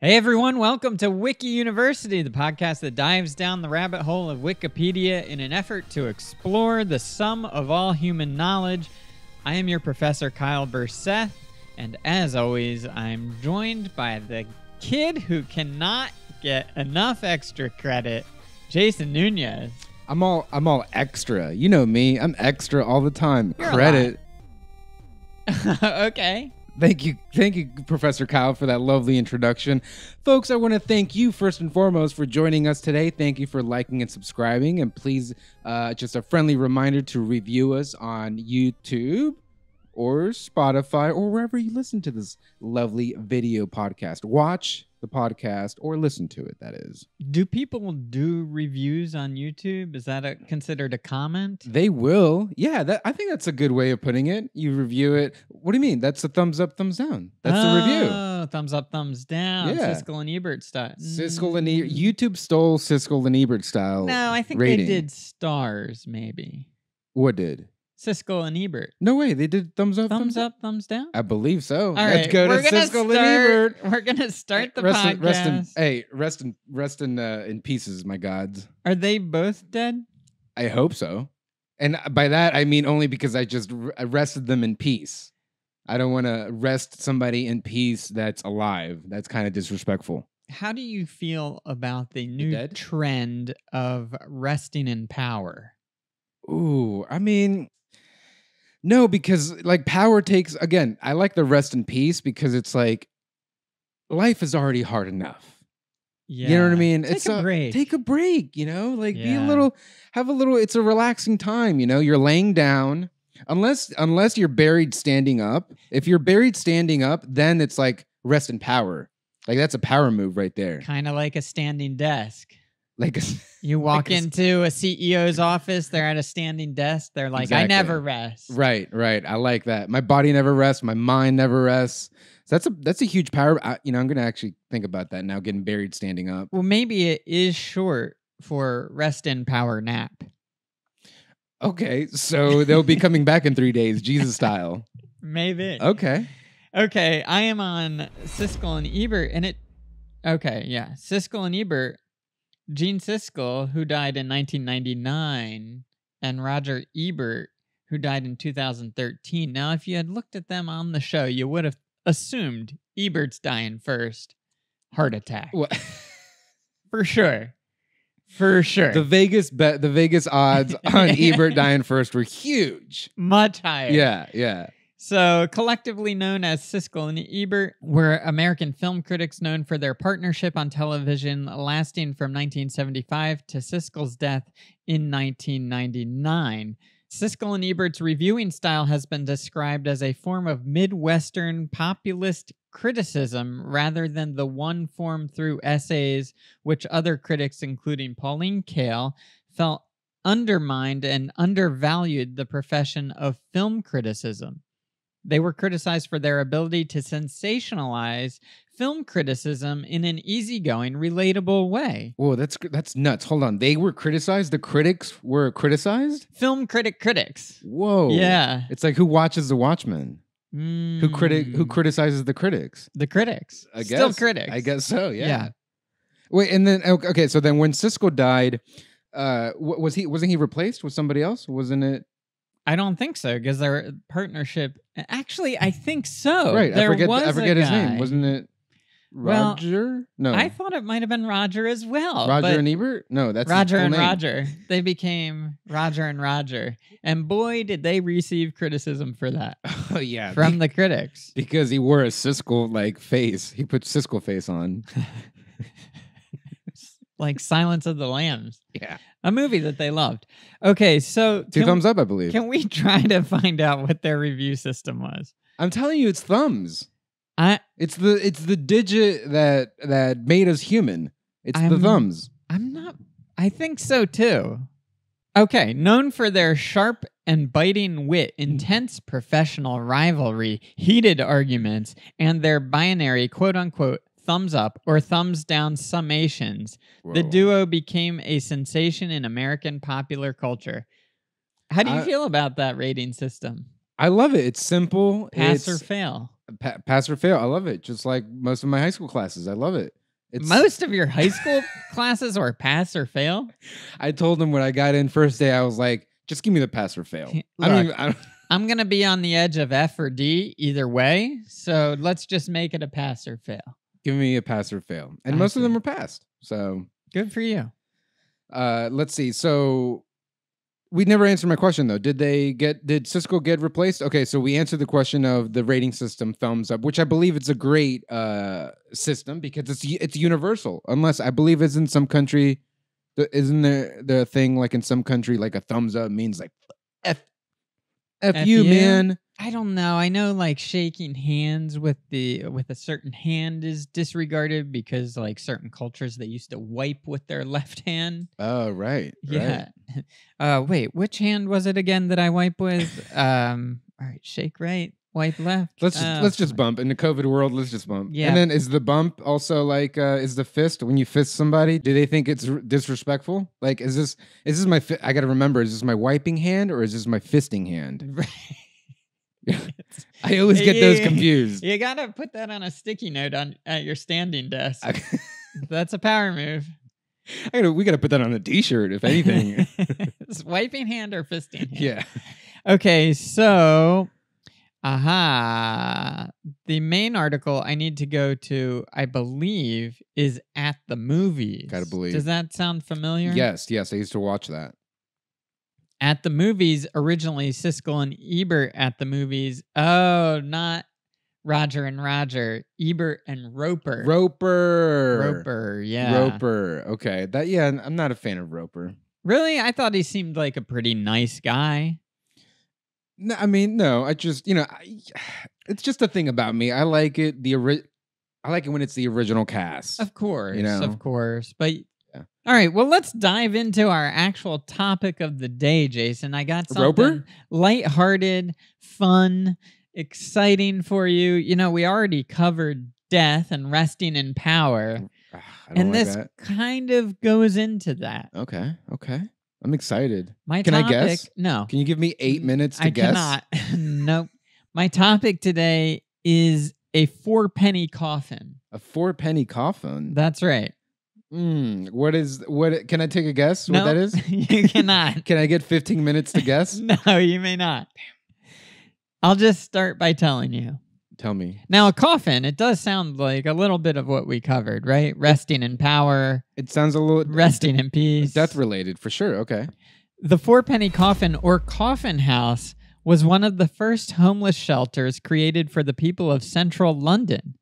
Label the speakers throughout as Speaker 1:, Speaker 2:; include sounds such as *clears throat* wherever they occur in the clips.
Speaker 1: Hey everyone, welcome to Wiki University, the podcast that dives down the rabbit hole of Wikipedia in an effort to explore the sum of all human knowledge. I am your professor, Kyle Burseth, and as always, I'm joined by the kid who cannot get enough extra credit, Jheisson Nunez.
Speaker 2: I'm all I'm all extra. You know me. I'm extra all the time.
Speaker 1: You're
Speaker 2: Credit. *laughs*
Speaker 1: okay.
Speaker 2: Thank you, thank you, Professor Kyle, for that lovely introduction. Folks, I want to thank you first and foremost for joining us today. Thank you for liking and subscribing, and please, uh, just a friendly reminder to review us on YouTube or Spotify or wherever you listen to this lovely video podcast. Watch the podcast or listen to it. That is.
Speaker 1: Do people do reviews on YouTube? Is that a, considered a comment?
Speaker 2: They will. Yeah, that I think that's a good way of putting it. You review it. What do you mean? That's a thumbs up, thumbs down. That's the review.
Speaker 1: Oh, thumbs up, thumbs down.
Speaker 2: Yeah.
Speaker 1: Siskel and Ebert style.
Speaker 2: Siskel and e-
Speaker 1: Mm.
Speaker 2: YouTube stole Siskel and Ebert style.
Speaker 1: No, I think
Speaker 2: rating.
Speaker 1: they did stars, maybe.
Speaker 2: What did?
Speaker 1: Siskel and Ebert.
Speaker 2: No way. They did thumbs up,
Speaker 1: Thumbs up, thumbs down.
Speaker 2: I believe so.
Speaker 1: All
Speaker 2: Let's
Speaker 1: right,
Speaker 2: go to
Speaker 1: we're gonna
Speaker 2: and
Speaker 1: start,
Speaker 2: Ebert. *laughs*
Speaker 1: We're gonna start the
Speaker 2: rest
Speaker 1: podcast.
Speaker 2: In, rest in, hey, rest in rest in uh, in pieces, my gods.
Speaker 1: Are they both dead?
Speaker 2: I hope so. And by that I mean only because I just rested them in peace. I don't want to rest somebody in peace that's alive. That's kind of disrespectful.
Speaker 1: How do you feel about the new trend of resting in power?
Speaker 2: Ooh, I mean, no, because like power takes again. I like the rest in peace because it's like life is already hard enough.
Speaker 1: Yeah.
Speaker 2: You know what I mean?
Speaker 1: Take
Speaker 2: it's
Speaker 1: a break.
Speaker 2: Take a break. You know, like be a little, have a little. It's a relaxing time. You know, you're laying down. Unless unless you're buried standing up. If you're buried standing up, then it's like rest in power. Like that's a power move right there.
Speaker 1: kind of like a standing desk.
Speaker 2: Like *laughs*
Speaker 1: You walk
Speaker 2: a s-
Speaker 1: into a CEO's office, they're at a standing desk. They're like, I never rest.
Speaker 2: Right, right. I like that. My body never rests. My mind never rests. So that's a that's a huge power. I, you know, I'm gonna actually think about that now. Getting buried standing up.
Speaker 1: Well, maybe it is short for rest in power nap.
Speaker 2: Okay, so they'll be coming back in three days, Jesus style. *laughs*
Speaker 1: Maybe.
Speaker 2: Okay.
Speaker 1: Okay, I am on Siskel and Ebert, and it. Okay, yeah, Siskel and Ebert. Gene Siskel, who died in 1999, and Roger Ebert, who died in 2013. Now, if you had looked at them on the show, you would have assumed Ebert's dying first. Heart attack. *laughs* For sure. For sure.
Speaker 2: the Vegas bet, the Vegas odds on *laughs* Ebert dying first were huge.
Speaker 1: Much higher.
Speaker 2: Yeah, yeah.
Speaker 1: So, collectively known as Siskel and Ebert, were American film critics known for their partnership on television lasting from 1975 to Siskel's death in 1999. Siskel and Ebert's reviewing style has been described as a form of Midwestern populist criticism rather than the one form through essays, which other critics, including Pauline Kael, felt undermined and undervalued the profession of film criticism. They were criticized for their ability to sensationalize film criticism in an easygoing, relatable way.
Speaker 2: Whoa, that's that's nuts. Hold on. They were criticized. The critics were criticized.
Speaker 1: Film critic critics.
Speaker 2: Whoa.
Speaker 1: Yeah.
Speaker 2: It's like who watches The Watchmen? Who critic? Who
Speaker 1: Mm,
Speaker 2: criticizes the critics?
Speaker 1: The critics.
Speaker 2: I guess.
Speaker 1: Still critics.
Speaker 2: I guess so. Yeah.
Speaker 1: Yeah.
Speaker 2: Wait, and then okay, okay, so then when Siskel died, uh, was he wasn't he replaced with somebody else? Wasn't it?
Speaker 1: I don't think so because their partnership. Actually, I think so.
Speaker 2: right. I forget.
Speaker 1: was
Speaker 2: I forget his
Speaker 1: guy.
Speaker 2: name. Wasn't it
Speaker 1: Well,
Speaker 2: Roger? no.
Speaker 1: I thought it might have been Roger as well.
Speaker 2: Roger and Ebert. No, that's
Speaker 1: Roger and
Speaker 2: name.
Speaker 1: Roger. They became Roger and Roger. And boy, did they receive criticism for that *laughs*
Speaker 2: Oh yeah,
Speaker 1: from the critics.
Speaker 2: because he wore a Siskel like face. He put Siskel face on. *laughs*
Speaker 1: like Silence of the Lambs,
Speaker 2: Yeah.
Speaker 1: A movie that they loved. Okay, so
Speaker 2: Two thumbs up, I believe.
Speaker 1: can we *laughs* try to find out what their review system was?
Speaker 2: I'm telling you, it's thumbs.
Speaker 1: I
Speaker 2: It's the it's the digit that that made us human. It's the
Speaker 1: I'm-
Speaker 2: thumbs.
Speaker 1: I'm not I think so too. Okay, known for their sharp and biting wit, intense professional rivalry, heated arguments, and their binary quote unquote thumbs up or thumbs down summations, the duo became a sensation in American popular culture. How do you
Speaker 2: I-
Speaker 1: feel about that rating system?
Speaker 2: I love it. It's simple.
Speaker 1: Pass or fail.
Speaker 2: pa- pass or fail. I love it. Just like most of my high school classes. I love it. It's
Speaker 1: Most of your high school *laughs* classes are pass or fail.
Speaker 2: I told them when I got in first day, I was like, just give me the pass or fail. *laughs* I don't even. I don't, *laughs*
Speaker 1: I'm gonna be on the edge of F or D either way. So let's just make it a pass or fail.
Speaker 2: Give me a pass or fail, and
Speaker 1: I
Speaker 2: most of them were passed. So
Speaker 1: Good for you.
Speaker 2: uh, let's see. So we never answered my question though. Did they get? Did Siskel get replaced? Okay, so we answered the question of the rating system, thumbs up, which I believe it's a great uh, system because it's it's universal. Unless I believe it's in some country. Isn't there the thing like in some country like a thumbs up means like f f,
Speaker 1: F
Speaker 2: you
Speaker 1: you?
Speaker 2: man.
Speaker 1: I don't know. I know like shaking hands with the with a certain hand is disregarded because like certain cultures they used to wipe with their *laughs* left hand.
Speaker 2: Oh right,
Speaker 1: Yeah. *laughs* Uh wait, which hand was it again that I wipe with? *laughs* um all right, shake right, wipe left.
Speaker 2: Let's just,
Speaker 1: Uh,
Speaker 2: let's just bump in the COVID world. Let's just bump.
Speaker 1: Yeah.
Speaker 2: And then is the bump also like uh, is the fist when you fist somebody? Do they think it's r- disrespectful? Like is this is this my fi- I got to remember is this my wiping hand or is this my fisting hand? *laughs* I always get those confused.
Speaker 1: You gotta put that on a sticky note on at your standing desk.
Speaker 2: I, *laughs*
Speaker 1: That's a power move.
Speaker 2: I gotta, we got to put that on a T-shirt if anything. *laughs*
Speaker 1: It's wiping hand or fisting hand.
Speaker 2: yeah.
Speaker 1: Okay, so aha. The main article I need to go to, I believe, is at the movies.
Speaker 2: Gotta believe.
Speaker 1: Does that sound familiar?
Speaker 2: Yes. Yes. I used to watch that.
Speaker 1: At the movies, originally Siskel and Ebert at the movies. Oh, not Roger and Roger. Ebert and Roeper.
Speaker 2: Roeper.
Speaker 1: Roeper, yeah.
Speaker 2: Roeper. Okay. That yeah. I'm not a fan of Roeper.
Speaker 1: Really? I thought he seemed like a pretty nice guy.
Speaker 2: No, I mean, no. I just, you know, I, *sighs* it's just a thing about me. I like it. The ori- I like it when it's the original cast.
Speaker 1: Of course, You
Speaker 2: know?
Speaker 1: of course. But
Speaker 2: Yeah.
Speaker 1: all right, well, let's dive into our actual topic of the day, Jheisson. I got something
Speaker 2: Roeper?
Speaker 1: lighthearted, fun, exciting for you. You know, we already covered death and resting in power,
Speaker 2: I
Speaker 1: and
Speaker 2: like
Speaker 1: this
Speaker 2: that.
Speaker 1: kind of goes into that.
Speaker 2: Okay. Okay. I'm excited.
Speaker 1: My
Speaker 2: Can I guess?
Speaker 1: No,
Speaker 2: Can you give me eight minutes to
Speaker 1: I
Speaker 2: guess?
Speaker 1: cannot. *laughs* nope. My topic today is a four penny coffin.
Speaker 2: A four penny coffin.
Speaker 1: That's right.
Speaker 2: Mm, what is what? Can I take a guess?
Speaker 1: no,
Speaker 2: What that is? *laughs*
Speaker 1: you cannot.
Speaker 2: Can I get 15 minutes to guess? *laughs*
Speaker 1: no, you may not. I'll just start by telling you.
Speaker 2: Tell me.
Speaker 1: Now, a coffin, it does sound like a little bit of what we covered, right? Resting in power,
Speaker 2: It sounds a little
Speaker 1: resting in peace.
Speaker 2: death related for sure. Okay.
Speaker 1: The four penny coffin or coffin house was one of the first homeless shelters created for the people of central London.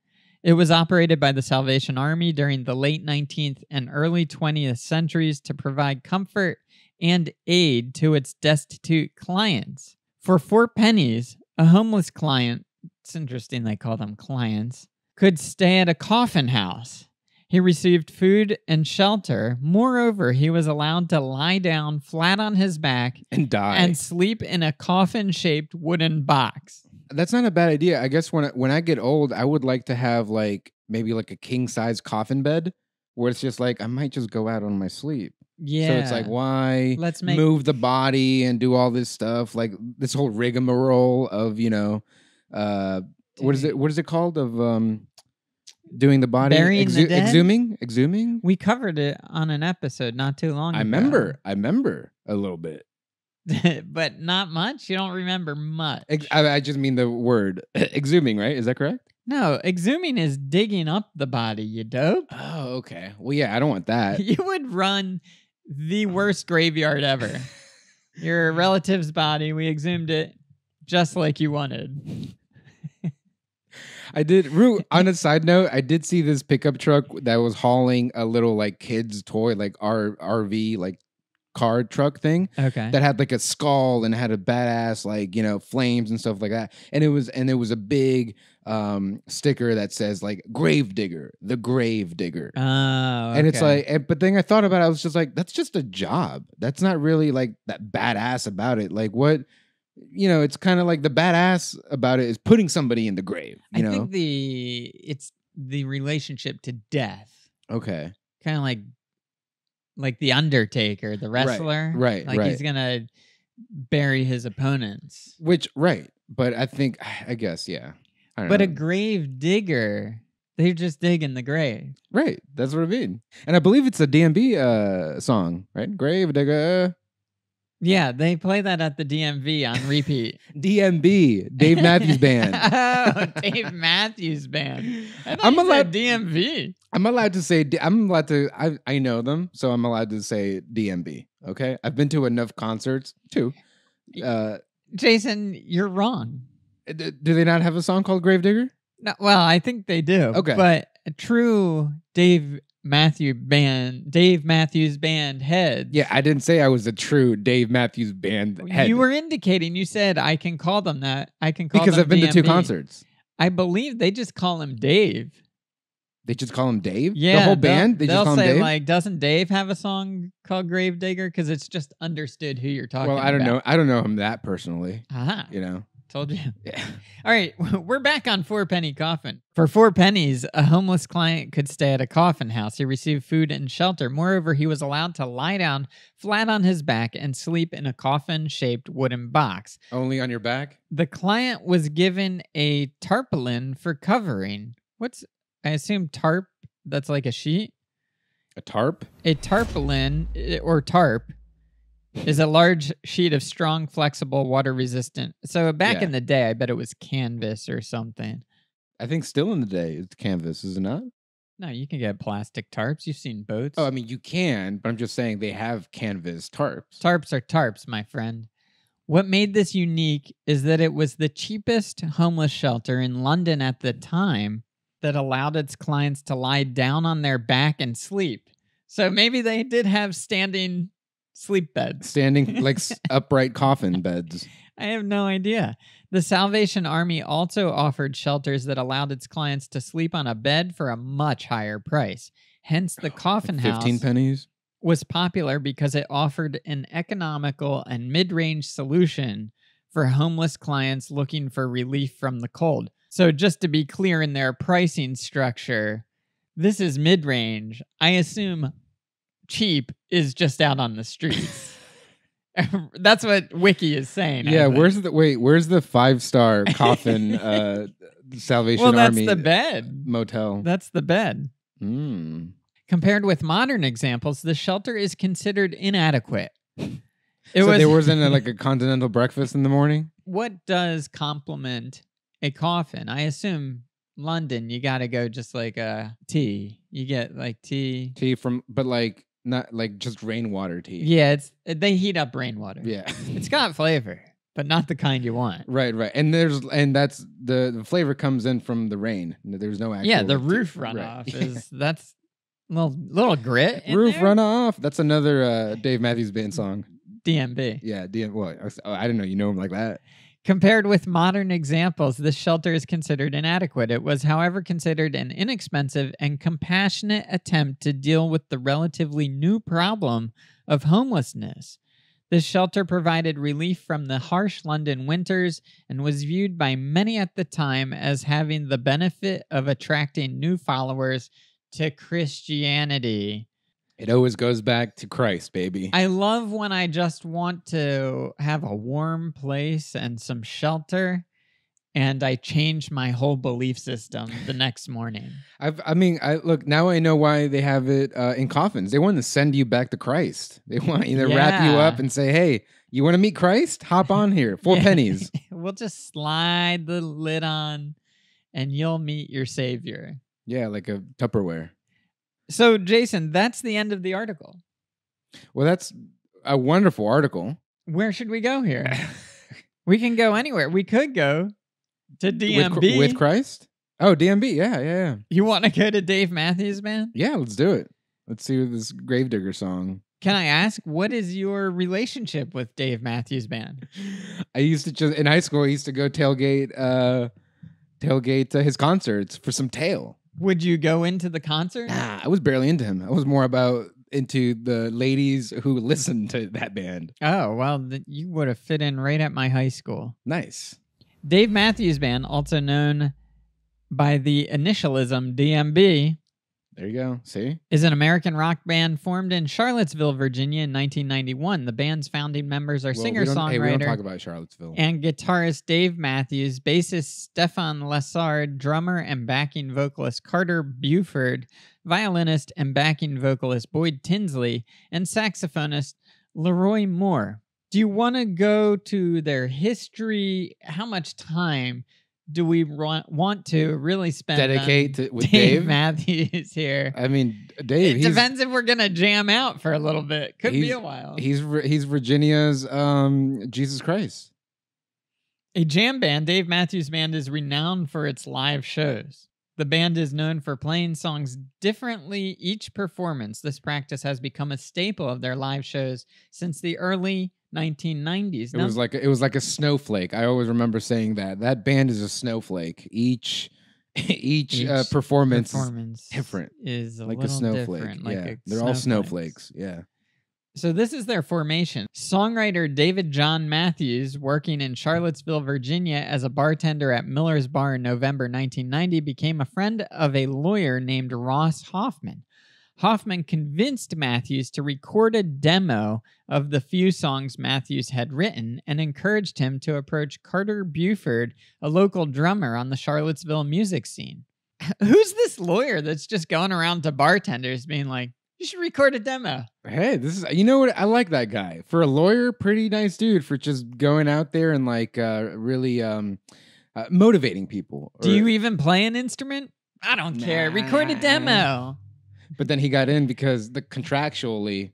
Speaker 1: It was operated by the Salvation Army during the late 19th and early 20th centuries to provide comfort and aid to its destitute clients. For four pennies, a homeless client, it's interesting they call them clients, could stay at a coffin house. He received food and shelter. Moreover, he was allowed to lie down flat on his back
Speaker 2: And die.
Speaker 1: and sleep in a coffin shaped wooden box.
Speaker 2: That's not a bad idea. I guess when I, when I get old, I would like to have like maybe like a king size coffin bed where it's just like I might just go out on my sleep.
Speaker 1: Yeah.
Speaker 2: So it's like why
Speaker 1: Let's make
Speaker 2: move the body and do all this stuff like this whole rigmarole of you know uh what is it what is it called of um doing the body
Speaker 1: Burying the dead?
Speaker 2: exhuming exhuming
Speaker 1: We covered it on an episode not too long ago.
Speaker 2: I
Speaker 1: ago.
Speaker 2: remember I remember a little bit *laughs*
Speaker 1: but not much. You don't remember much.
Speaker 2: I, I just mean the word *clears throat* exhuming right is that correct
Speaker 1: no, exhuming is digging up the body, you dope.
Speaker 2: oh okay well yeah I don't want that *laughs*
Speaker 1: you would run the worst graveyard ever. Your *laughs* relative's body, we exhumed it just like you wanted.
Speaker 2: I did. Rue, on a side note, I did see this pickup truck that was hauling a little like kids toy, like R RV, like car truck thing
Speaker 1: Okay.
Speaker 2: that had like a skull and had a badass like you know flames and stuff like that. And it was and it was a big um sticker that says like grave digger, the grave digger.
Speaker 1: Oh,
Speaker 2: And it's like, but then I thought about it. I was just like, that's just a job. That's not really like that badass about it. Like what, you know, it's kind of like the badass about it is putting somebody in the grave. You
Speaker 1: I
Speaker 2: know,
Speaker 1: think the it's the relationship to death,
Speaker 2: okay.
Speaker 1: kind of like like the Undertaker, the wrestler,
Speaker 2: right, right
Speaker 1: Like
Speaker 2: right.
Speaker 1: he's gonna bury his opponents.
Speaker 2: Which right, but I think I guess yeah. I don't
Speaker 1: But a grave digger, they're just digging the grave.
Speaker 2: right, that's what I mean. And I believe it's a DMB uh, song, right? Grave digger.
Speaker 1: Yeah, they play that at the DMV on repeat. *laughs*
Speaker 2: DMB, Dave Matthews Band. *laughs*
Speaker 1: oh, Dave Matthews Band. I
Speaker 2: I'm allowed-
Speaker 1: DMV.
Speaker 2: I'm allowed to say I'm allowed to I I know them, so I'm allowed to say DMB. Okay, I've been to enough concerts too. Uh,
Speaker 1: Jheisson, you're wrong.
Speaker 2: do they not have a song called Gravedigger?
Speaker 1: No, well, I think they do.
Speaker 2: Okay.
Speaker 1: But true Dave Matthew band, Dave Matthews band head.
Speaker 2: Yeah, I didn't say I was a true Dave Matthews Band head
Speaker 1: You were indicating you said I can call them that. I can call
Speaker 2: because I've been to two concerts.
Speaker 1: I believe they just call him Dave.
Speaker 2: They just call him Dave.
Speaker 1: Yeah,
Speaker 2: the whole band. They just call him
Speaker 1: say
Speaker 2: Dave.
Speaker 1: like, doesn't Dave have a song called Gravedigger? Because it's just understood who you're talking.
Speaker 2: well, I don't know. I don't know him that personally.
Speaker 1: Aha,
Speaker 2: You know.
Speaker 1: Told you. *laughs*
Speaker 2: Yeah.
Speaker 1: All right, *laughs* we're back on Four Penny Coffin. For four pennies, a homeless client could stay at a coffin house. He received food and shelter. Moreover, he was allowed to lie down flat on his back and sleep in a coffin shaped wooden box.
Speaker 2: Only on your back.
Speaker 1: The client was given a tarpaulin for covering. What's, I assume, tarp? That's like a sheet?
Speaker 2: A tarp.
Speaker 1: A tarpaulin eh, or tarp is a large sheet of strong, flexible, water resistant. So back
Speaker 2: Yeah.
Speaker 1: in the day, I bet it was canvas or something.
Speaker 2: I think still in the day it's canvas, is it not?
Speaker 1: No, you can get plastic tarps. You've seen boats.
Speaker 2: Oh, I mean you can, but I'm just saying they have canvas tarps.
Speaker 1: tarps are tarps, my friend. What made this unique is that it was the cheapest homeless shelter in London at the time that allowed its clients to lie down on their back and sleep. So maybe they did have standing sleep beds.
Speaker 2: Standing *laughs* like upright coffin beds.
Speaker 1: I have no idea. The Salvation Army also offered shelters that allowed its clients to sleep on a bed for a much higher price. Hence, the *sighs* coffin house
Speaker 2: Fifteen pennies.
Speaker 1: was popular because it offered an economical and mid range solution for homeless clients looking for relief from the cold. So, just to be clear in their pricing structure, this is mid range. I assume cheap is just out on the streets. *laughs* *laughs* That's what Wiki is saying.
Speaker 2: Yeah, where's the wait? Where's the five star *laughs* coffin uh, Salvation
Speaker 1: well, that's
Speaker 2: Army
Speaker 1: the bed.
Speaker 2: motel?
Speaker 1: That's the bed.
Speaker 2: Mm.
Speaker 1: Compared with modern examples, the shelter is considered inadequate. It
Speaker 2: so
Speaker 1: was
Speaker 2: there wasn't a, like a continental breakfast in the morning.
Speaker 1: what does complement a coffin? I assume London, you got to go just like a tea. You get like tea.
Speaker 2: Tea from, but like not like just rainwater tea.
Speaker 1: Yeah, it's they heat up rainwater.
Speaker 2: yeah.
Speaker 1: It's got flavor, but not the kind you want.
Speaker 2: right, right, and there's and that's the the flavor comes in from the rain. There's no actual
Speaker 1: yeah, the
Speaker 2: tea-
Speaker 1: roof
Speaker 2: right.
Speaker 1: runoff *laughs* is that's little little grit.
Speaker 2: roof
Speaker 1: there.
Speaker 2: runoff. That's another uh, Dave Matthews Band song.
Speaker 1: DMB.
Speaker 2: Yeah, DM, was- oh, I didn't know you know him like that.
Speaker 1: Compared with modern examples, this shelter is considered inadequate. It was, however, considered an inexpensive and compassionate attempt to deal with the relatively new problem of homelessness. This shelter provided relief from the harsh London winters and was viewed by many at the time as having the benefit of attracting new followers to Christianity.
Speaker 2: It always goes back to Christ, baby.
Speaker 1: I love when I just want to have a warm place and some shelter, and I change my whole belief system the next morning. *laughs*
Speaker 2: I've, I mean, I look now. I know why they have it uh, in coffins. They want to send you back to Christ. They want you to wrap you up and say, "Hey, you want to meet Christ? Hop on here, *laughs* four
Speaker 1: Yeah.
Speaker 2: pennies." *laughs*
Speaker 1: we'll just slide the lid on, and you'll meet your savior.
Speaker 2: Yeah, like a Tupperware.
Speaker 1: So, Jheisson, that's the end of the article.
Speaker 2: Well, that's a wonderful article.
Speaker 1: Where should we go here? *laughs* we can go anywhere. We could go to
Speaker 2: with,
Speaker 1: DMB.
Speaker 2: Cr- with Christ. Oh, DMB. Yeah, yeah, yeah.
Speaker 1: you want to go to Dave Matthews Band?
Speaker 2: Yeah, let's do it. Let's see this Gravedigger song.
Speaker 1: Can I ask what is your relationship with Dave Matthews Band?
Speaker 2: I used to just in high school. I used to go tailgate, uh, tailgate uh, his concerts for some tail.
Speaker 1: Would you go into the concert?
Speaker 2: Nah, I was barely into him. I was more about into the ladies who *laughs* listened to that band.
Speaker 1: Oh, well, th- you would have fit in right at my high school.
Speaker 2: Nice.
Speaker 1: Dave Matthews Band, also known by the initialism DMB,
Speaker 2: There you go. See?
Speaker 1: is an American rock band formed in Charlottesville, Virginia in 1991. The band's founding members are
Speaker 2: Well, we
Speaker 1: singer
Speaker 2: don't- Hey, we don't talk
Speaker 1: songwriter
Speaker 2: about Charlottesville.
Speaker 1: and guitarist Dave Matthews, bassist Stefan Lessard, drummer and backing vocalist Carter Beauford, violinist and backing vocalist Boyd Tinsley, and saxophonist Leroy Moore. Do you want to go to their history? How much time do we want, want to really spend
Speaker 2: Dedicate to, with *laughs*
Speaker 1: Dave,
Speaker 2: Dave.
Speaker 1: Matthews here?
Speaker 2: I mean, Dave.
Speaker 1: it depends if we're gonna jam out for a little bit. Could be a while.
Speaker 2: He's he's Virginia's um Jesus Christ.
Speaker 1: A jam band, Dave Matthews Band is renowned for its live shows. The band is known for playing songs differently each performance. This practice has become a staple of their live shows since the early 1990s.
Speaker 2: It was like it was like a snowflake. I always remember saying that. That band is a snowflake. Each *laughs* each, uh,
Speaker 1: Each
Speaker 2: performance, is
Speaker 1: performance
Speaker 2: different,
Speaker 1: is a
Speaker 2: like a snowflake.
Speaker 1: different. Like
Speaker 2: yeah,
Speaker 1: a
Speaker 2: they're all
Speaker 1: snowflakes.
Speaker 2: snowflakes. Yeah.
Speaker 1: So this is their formation. Songwriter David John Matthews, working in Charlottesville, Virginia as a bartender at Miller's Bar in November 1990, became a friend of a lawyer named Ross Hoffman. Hoffman convinced Matthews to record a demo of the few songs Matthews had written and encouraged him to approach Carter Beauford, a local drummer on the Charlottesville music scene. *laughs* Who's this lawyer that's just going around to bartenders being like, you should record a demo?
Speaker 2: Hey, this is you know what I like that guy for a lawyer. Pretty nice dude for just going out there and like uh, really um, uh, motivating people.
Speaker 1: Do you even play an instrument? I don't care. Record a demo.
Speaker 2: But then he got in because the contractually,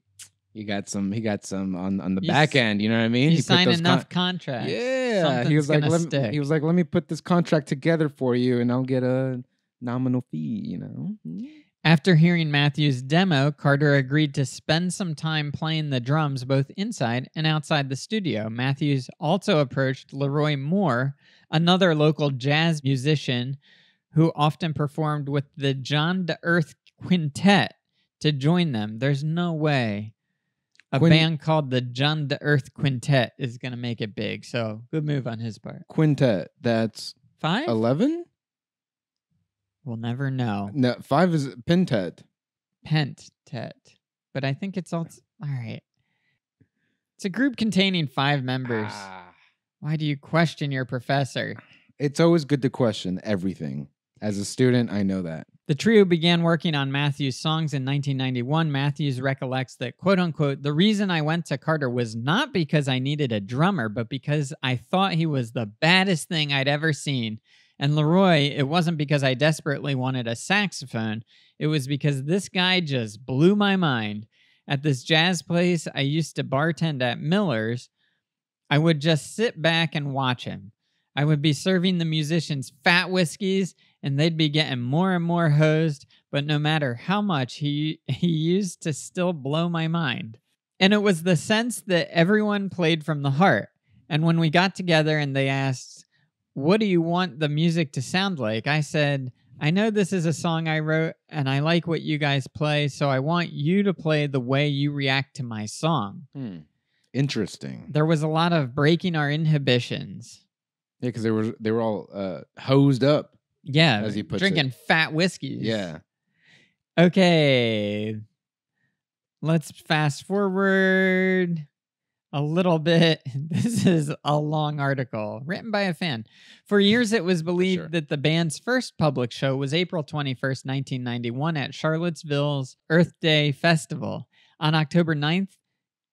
Speaker 2: he got some. He got some on on the
Speaker 1: You
Speaker 2: back end. You know what I mean?
Speaker 1: You
Speaker 2: he put
Speaker 1: sign
Speaker 2: those
Speaker 1: enough
Speaker 2: con-
Speaker 1: contracts.
Speaker 2: Yeah, he was like, let me, he was like, let me put this contract together for you, and I'll get a nominal fee. You know. Mm-hmm.
Speaker 1: After hearing Matthew's demo, Carter agreed to spend some time playing the drums both inside and outside the studio. Matthews also approached Leroy Moore, another local jazz musician who often performed with the John D'earth Quintet, to join them. There's no way a
Speaker 2: Quin-
Speaker 1: band called the John D'earth Quintet is going to make it big. So good move on his part.
Speaker 2: Quintet. That's
Speaker 1: Five?
Speaker 2: eleven.
Speaker 1: We'll never know.
Speaker 2: No, five is pentet.
Speaker 1: Pentet. But I think it's all all right. It's a group containing five members.
Speaker 2: Ah.
Speaker 1: Why do you question your professor?
Speaker 2: It's always good to question everything. As a student, I know that.
Speaker 1: The trio began working on Matthews' songs in 1991. Matthews recollects that, quote unquote, the reason I went to Carter was not because I needed a drummer, but because I thought he was the baddest thing I'd ever seen. And Leroy, it wasn't because I desperately wanted a saxophone, it was because this guy just blew my mind. At this jazz place I used to bartend at Miller's, I would just sit back and watch him. I would be serving the musicians fat whiskeys and they'd be getting more and more hosed, but no matter how much he he used to still blow my mind. And it was the sense that everyone played from the heart. And when we got together and they asked, "What do you want the music to sound like?" I said, "I know this is a song I wrote and I like what you guys play, so I want you to play the way you react to my song."
Speaker 2: Hmm. Interesting.
Speaker 1: There was a lot of breaking our inhibitions.
Speaker 2: Yeah, because they were they were all uh, hosed up.
Speaker 1: Yeah,
Speaker 2: As he puts
Speaker 1: drinking fat whiskeys.
Speaker 2: Yeah.
Speaker 1: Okay. Let's fast forward a little bit. *laughs* This is a long article written by a fan. For years, it was believed
Speaker 2: sure.
Speaker 1: that the band's first public show was April 21st, 1991, at Charlottesville's Earth Day Festival. On October 9th,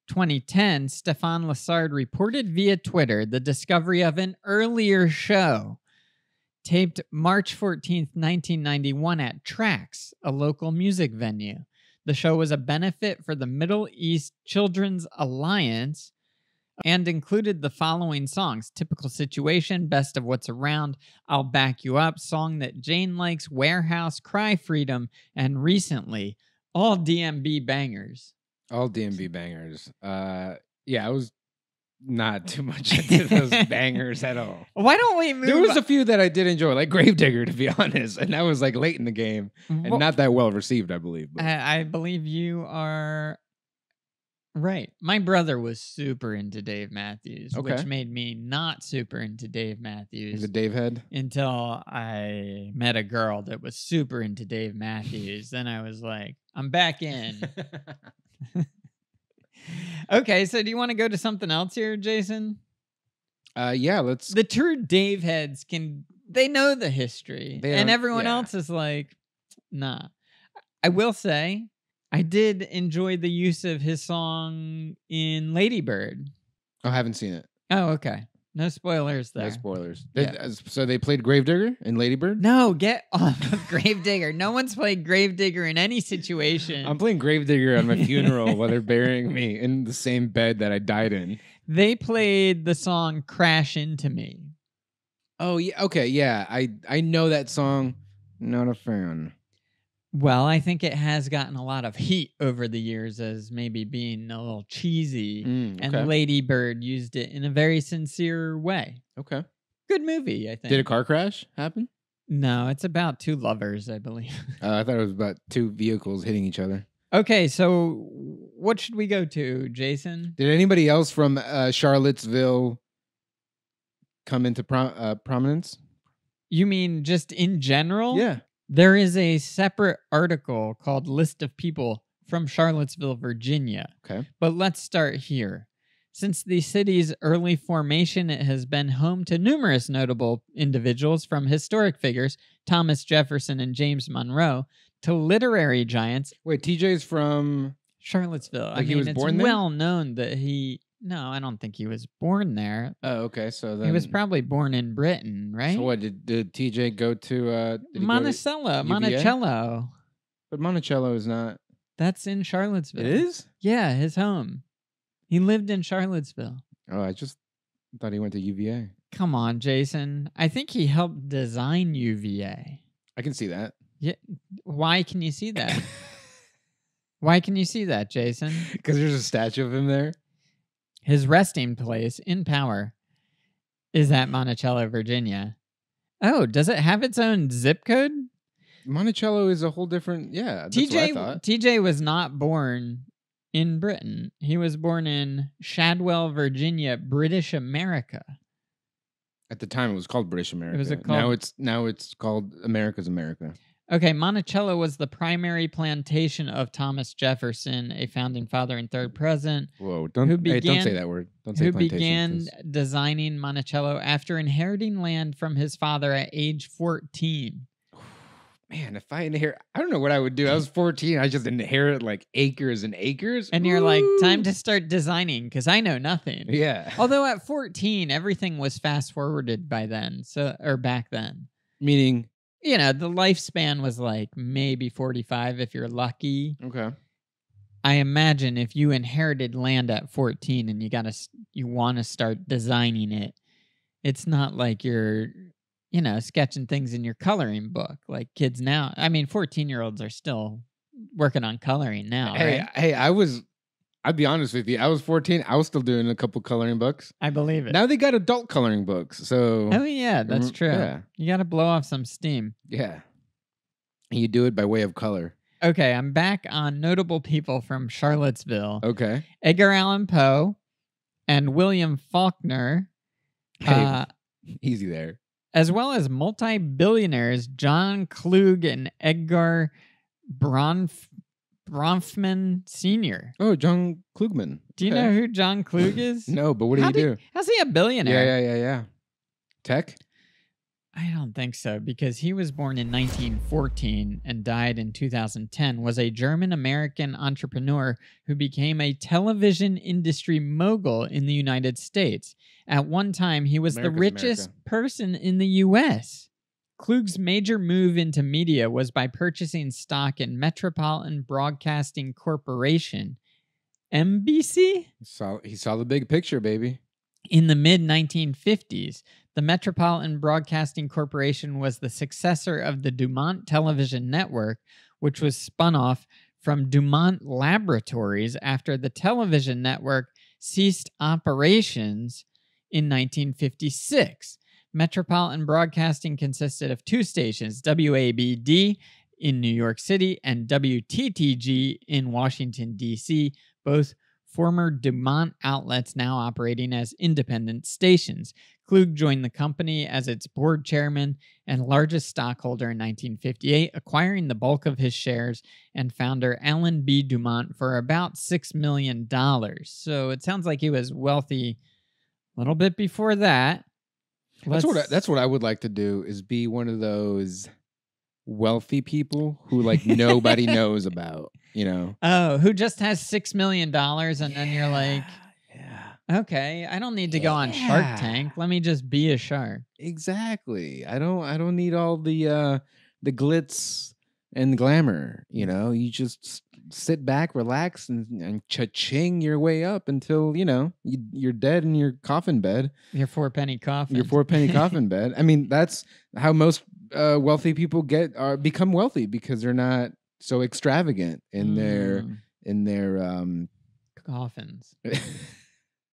Speaker 1: 2010, Stefan Lessard reported via Twitter the discovery of an earlier show taped March 14, 1991 at Trax, a local music venue. The show was a benefit for the Middle East Children's Alliance and included the following songs Typical Situation, Best of What's Around, I'll Back You Up, Song That Jane Likes, Warehouse, Cry Freedom, and recently, all DMB bangers.
Speaker 2: All DMB bangers. Uh, yeah, I was not too much into those *laughs* bangers at all.
Speaker 1: Why don't we move?
Speaker 2: There was a few that I did enjoy, like Gravedigger, to be *laughs* honest, and that was like late in the game and
Speaker 1: Wha-
Speaker 2: not that well received, I believe.
Speaker 1: I, I believe you are Right. My brother was super into Dave Matthews, which made me not super into Dave
Speaker 2: He's
Speaker 1: Matthews
Speaker 2: a Dave head.
Speaker 1: until I met a girl that was super into Dave Matthews. then I was like, I'm back in. *laughs* *laughs* okay, so do you want to go to something else here, Jheisson?
Speaker 2: uh, yeah, let's.
Speaker 1: The true Dave heads can they know the history,
Speaker 2: They
Speaker 1: and everyone
Speaker 2: yeah.
Speaker 1: else is like, nah. I will say, I did enjoy the use of his song in Lady Bird.
Speaker 2: Oh, I haven't seen it.
Speaker 1: Oh, okay. No spoilers there.
Speaker 2: No spoilers.
Speaker 1: Yeah.
Speaker 2: They- uh, so they played Gravedigger in Lady Bird.
Speaker 1: No, get *laughs* off of Gravedigger. No one's played Gravedigger in any situation.
Speaker 2: I'm playing Gravedigger on my *laughs* funeral while they're burying me in the same bed that I died in.
Speaker 1: they played the song Crash Into Me.
Speaker 2: Oh yeah, okay, yeah. I I know that song. Not a fan.
Speaker 1: Well, I think it has gotten a lot of heat over the years as maybe being a little cheesy.
Speaker 2: Mm,
Speaker 1: And
Speaker 2: okay.
Speaker 1: Lady Bird used it in a very sincere way.
Speaker 2: okay.
Speaker 1: Good movie, I think.
Speaker 2: Did a car crash happen?
Speaker 1: No, it's about two lovers, I believe. *laughs*
Speaker 2: Uh, I thought it was about two vehicles hitting each other.
Speaker 1: okay, so what should we go to, Jheisson?
Speaker 2: Did anybody else from uh, Charlottesville come into pro- uh, prominence?
Speaker 1: You mean just in general?
Speaker 2: Yeah.
Speaker 1: There is a separate article called List of People from Charlottesville, Virginia.
Speaker 2: Okay.
Speaker 1: But let's start here. Since the city's early formation, it has been home to numerous notable individuals from historic figures, Thomas Jefferson and James Monroe, to literary giants,
Speaker 2: Wait, TJ's from.
Speaker 1: Charlottesville. I
Speaker 2: Like he was
Speaker 1: it's
Speaker 2: born there?
Speaker 1: well known that he. No, I don't think he was born there.
Speaker 2: Oh, okay. So then
Speaker 1: he was probably born in Britain, right?
Speaker 2: So what did, did TJ go to? Uh, he go to-
Speaker 1: Monticello, Monticello.
Speaker 2: but Monticello is not.
Speaker 1: That's in Charlottesville.
Speaker 2: It is.
Speaker 1: Yeah, his home. He lived in Charlottesville.
Speaker 2: Oh, I just thought he went to UVA.
Speaker 1: Come on, Jheisson. I think he helped design UVA.
Speaker 2: I can see that. Yeah.
Speaker 1: Why can you see that? *laughs* Why can you see that, Jheisson? *laughs*
Speaker 2: Because there's a statue of him there.
Speaker 1: His resting place in power is at Monticello, Virginia. Oh, does it have its own zip code?
Speaker 2: Monticello is a whole different. Yeah, that's what I
Speaker 1: TJ. TJ was not born in Britain. He was born in Shadwell, Virginia, British America.
Speaker 2: At the time, it was called British America.
Speaker 1: was a
Speaker 2: now it's now it's called America's America.
Speaker 1: Okay, Monticello was the primary plantation of Thomas Jefferson, a founding father and third president,
Speaker 2: Whoa! Don't
Speaker 1: Who
Speaker 2: hey, don't say that word. Don't say
Speaker 1: who
Speaker 2: plantation,
Speaker 1: began
Speaker 2: 'cause-
Speaker 1: designing Monticello after inheriting land from his father at age 14. *sighs*
Speaker 2: Man, if I inherit, I don't know what I would do. I was 14. I just inherit like acres and acres.
Speaker 1: And you're like, time to start designing because I know nothing.
Speaker 2: Yeah.
Speaker 1: Although at 14, everything was fast forwarded by then, so or back then.
Speaker 2: Meaning,
Speaker 1: You know, the lifespan was like maybe 45 if you're lucky.
Speaker 2: okay.
Speaker 1: I imagine if you inherited land at 14 and you got to you want to start designing it, it's not like you're you know sketching things in your coloring book like kids now. I mean, 14-year-olds are still working on coloring now,
Speaker 2: hey,
Speaker 1: right?
Speaker 2: hey, I was. I'd be honest with you. I was 14. I was still doing a couple coloring books.
Speaker 1: I believe it.
Speaker 2: Now they got adult coloring books. So
Speaker 1: oh yeah, that's
Speaker 2: Mm,
Speaker 1: true.
Speaker 2: yeah.
Speaker 1: You got to blow off some steam.
Speaker 2: yeah, you do it by way of color.
Speaker 1: Okay, I'm back on notable people from Charlottesville.
Speaker 2: Okay.
Speaker 1: Edgar Allan Poe and William Faulkner.
Speaker 2: Hey,
Speaker 1: Uh,
Speaker 2: easy there.
Speaker 1: as well as multi-billionaires John Klug and Edgar Bronf- Bronfman Sr.
Speaker 2: Oh, John Klugman.
Speaker 1: Do you
Speaker 2: Okay.
Speaker 1: know who John Klug *clears throat* is?
Speaker 2: No, but what do
Speaker 1: How
Speaker 2: you
Speaker 1: do-? How's he a billionaire?
Speaker 2: Yeah, yeah, yeah, yeah. Tech.
Speaker 1: I don't think so because he was born in 1914 and died in 2010. Was a German American entrepreneur who became a television industry mogul in the United States. At one time, he was the richest
Speaker 2: America.
Speaker 1: person in the U.S. Klug's major move into media was by purchasing stock in Metropolitan Broadcasting Corporation, MBC.
Speaker 2: He saw he saw the big picture, baby.
Speaker 1: In the mid 1950s, the Metropolitan Broadcasting Corporation was the successor of the DuMont Television Network, which was spun off from DuMont Laboratories after the television network ceased operations in 1956. Metropolitan Broadcasting consisted of two stations, WABD in New York City and WTTG in Washington, D.C., both former DuMont outlets now operating as independent stations. Klug joined the company as its board chairman and largest stockholder in 1958, acquiring the bulk of his shares and founder Alan B. DuMont for about $6 million. So it sounds like he was wealthy a little bit before that.
Speaker 2: That's what I, that's what I would like to do is be one of those wealthy people who like nobody *laughs* knows about, you know.
Speaker 1: Oh, who just has $6 million and then you're like,
Speaker 2: yeah.
Speaker 1: okay, I don't need to go on Shark Tank. Let me just be a shark.
Speaker 2: Exactly. I don't I don't need all the uh the glitz and glamour, you know. You just sit back, relax and, and cha-ching your way up until, you know, you, you're dead in your coffin bed.
Speaker 1: Your four penny coffin.
Speaker 2: Your four penny coffin *laughs* bed. I mean, that's how most uh, wealthy people get are become wealthy because they're not so extravagant in their
Speaker 1: Mm,
Speaker 2: in their um
Speaker 1: coffins. *laughs*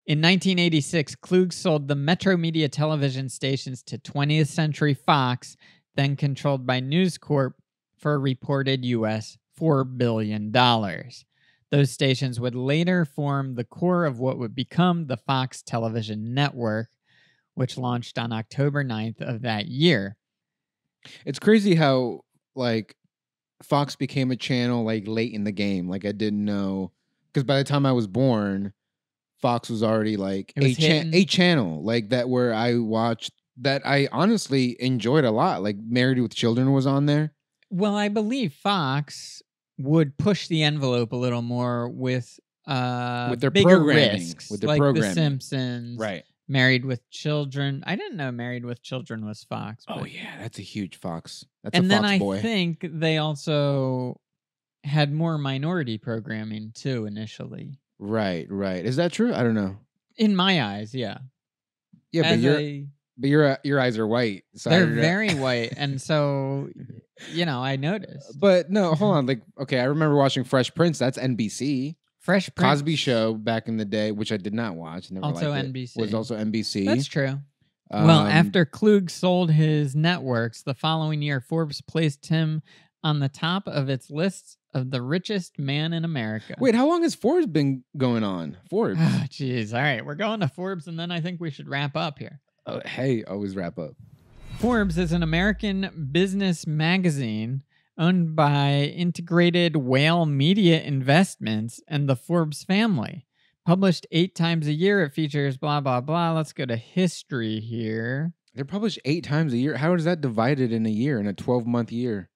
Speaker 1: In 1986, Klug sold the Metromedia television stations to 20th Century Fox, then controlled by News Corp, for a reported US $4 billion. Those stations would later form the core of what would become the Fox television network, which launched on October 9th of that year.
Speaker 2: It's crazy how like Fox became a channel like late in the game. Like I didn't know because by the time I was born, Fox was already like
Speaker 1: It
Speaker 2: a cha- a channel like that where I watched that I honestly enjoyed a lot. Like Married with Children was on there.
Speaker 1: Well, I believe Fox would push the envelope a little more with uh
Speaker 2: With their
Speaker 1: bigger
Speaker 2: programming,
Speaker 1: risks,
Speaker 2: with their
Speaker 1: like
Speaker 2: programming.
Speaker 1: The Simpsons,
Speaker 2: Right.
Speaker 1: Married with Children. I didn't know Married with Children was Fox.
Speaker 2: Oh
Speaker 1: but-
Speaker 2: yeah, that's a huge Fox. That's
Speaker 1: and
Speaker 2: a
Speaker 1: then
Speaker 2: Fox
Speaker 1: I
Speaker 2: boy.
Speaker 1: think they also had more minority programming too initially.
Speaker 2: right, right. Is that true? I don't know.
Speaker 1: In my eyes, yeah.
Speaker 2: Yeah, but
Speaker 1: As
Speaker 2: your
Speaker 1: a-
Speaker 2: but your your eyes are white. So I
Speaker 1: they're
Speaker 2: don't know.
Speaker 1: very white, and so *laughs* you know I noticed.
Speaker 2: But no, hold on. Like, okay, I remember watching Fresh Prince. That's NBC.
Speaker 1: Fresh Prince,
Speaker 2: Cosby Show back in the day, which I did not watch. Never
Speaker 1: Also
Speaker 2: liked it,
Speaker 1: NBC.
Speaker 2: was also NBC.
Speaker 1: That's true. well,
Speaker 2: Um,
Speaker 1: after Klug sold his networks the following year, Forbes placed him on the top of its list of the richest man in America.
Speaker 2: wait, how long has Forbes been going on? Forbes. *sighs*
Speaker 1: Jeez. All right, we're going to Forbes, and then I think we should wrap up here.
Speaker 2: oh, hey, always wrap up.
Speaker 1: Forbes is an American business magazine owned by Integrated Whale Media Investments and the Forbes family. Published eight times a year, it features blah, blah, blah. Let's go to history here.
Speaker 2: They're published eight times a year. How is that divided in a year in a twelve month year?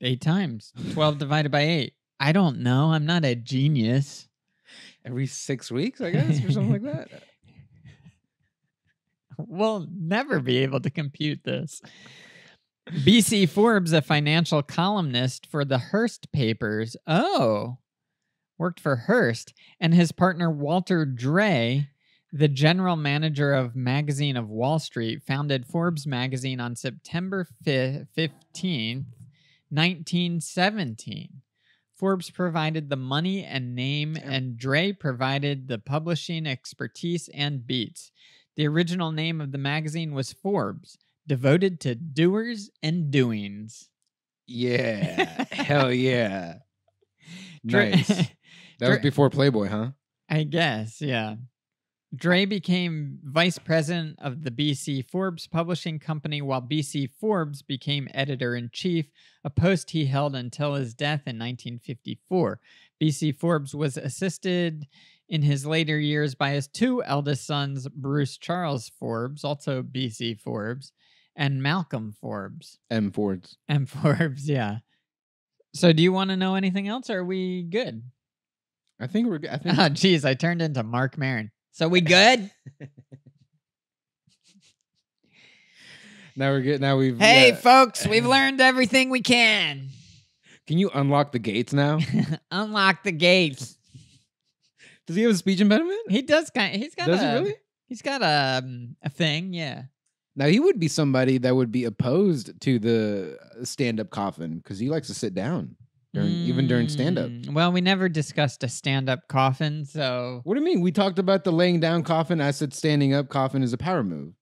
Speaker 1: Eight times. 12 divided by eight. I don't know. I'm not a genius.
Speaker 2: Every six weeks, I guess, or something like that. *laughs*
Speaker 1: We'll never be able to compute this. BC Forbes, a financial columnist for the Hearst papers. Oh, worked for Hearst. And his partner, Walter Drey, the general manager of Magazine of Wall Street, founded Forbes magazine on September 5th, 15th, 1917. Forbes provided the money and name, and Drey provided the publishing expertise and beats. The original name of the magazine was Forbes, devoted to doers and doings.
Speaker 2: Yeah, *laughs* hell yeah.
Speaker 1: Drey- *laughs*
Speaker 2: Nice. That was before Playboy, huh?
Speaker 1: I guess, yeah. Drey became vice president of the BC Forbes publishing company while BC Forbes became editor in chief, a post he held until his death in 1954. BC Forbes was assisted in his later years by his two eldest sons, Bruce Charles Forbes, also BC Forbes, and Malcolm Forbes.
Speaker 2: M Fords.
Speaker 1: M Forbes, yeah. So, do you want to know anything else? Or are we good?
Speaker 2: I think we're. I think *laughs*
Speaker 1: Oh, geez, I turned into Marc Maron. So we good? *laughs*
Speaker 2: now we're good. Now we've.
Speaker 1: hey,
Speaker 2: yeah.
Speaker 1: folks, we've *laughs* learned everything we can.
Speaker 2: Can you unlock the gates now?
Speaker 1: Unlock the gates.
Speaker 2: Does he have a speech impediment?
Speaker 1: He does kind. He's got
Speaker 2: Does
Speaker 1: a.
Speaker 2: he really?
Speaker 1: He's got a um, a thing. Yeah.
Speaker 2: Now he would be somebody that would be opposed to the stand-up coffin because he likes to sit down during even during stand-up.
Speaker 1: Mm, Well, we never discussed a stand-up coffin, so
Speaker 2: What do you mean? We talked about the laying down coffin. I said standing up coffin is a power move.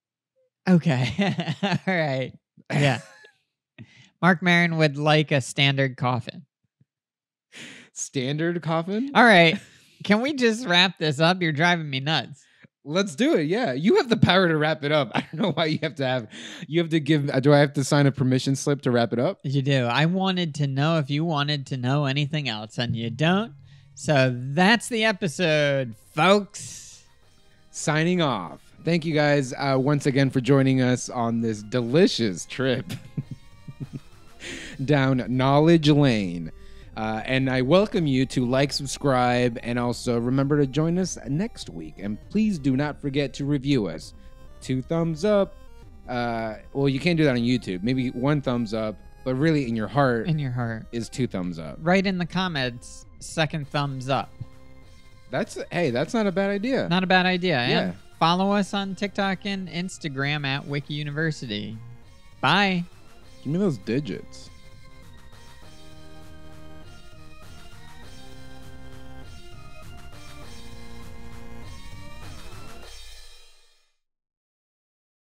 Speaker 1: okay. *laughs* All right. Yeah. *laughs* Marc Maron would like a standard coffin.
Speaker 2: Standard coffin.
Speaker 1: All right. *laughs* Can we just wrap this up? You're driving me nuts.
Speaker 2: Let's do it. Yeah, you have the power to wrap it up. *laughs* I don't know why you have to have. You have to give. uh, Do I have to sign a permission slip to wrap it up?
Speaker 1: You do. I wanted to know if you wanted to know anything else, and you don't. So that's the episode, folks.
Speaker 2: Signing off. Thank you guys uh, once again for joining us on this delicious trip *laughs* down Knowledge Lane. Uh, and I welcome you to like, subscribe, and also remember to join us next week. And please do not forget to review us. Two thumbs up. Uh, well, you can't do that on YouTube. Maybe one thumbs up, but really in your heart
Speaker 1: In your heart.
Speaker 2: is two thumbs up.
Speaker 1: Write in the comments, second thumbs up.
Speaker 2: That's hey, that's not a bad idea.
Speaker 1: Not a bad idea.
Speaker 2: Yeah.
Speaker 1: And follow us on TikTok and Instagram at Wiki University. Bye.
Speaker 2: Give me those digits.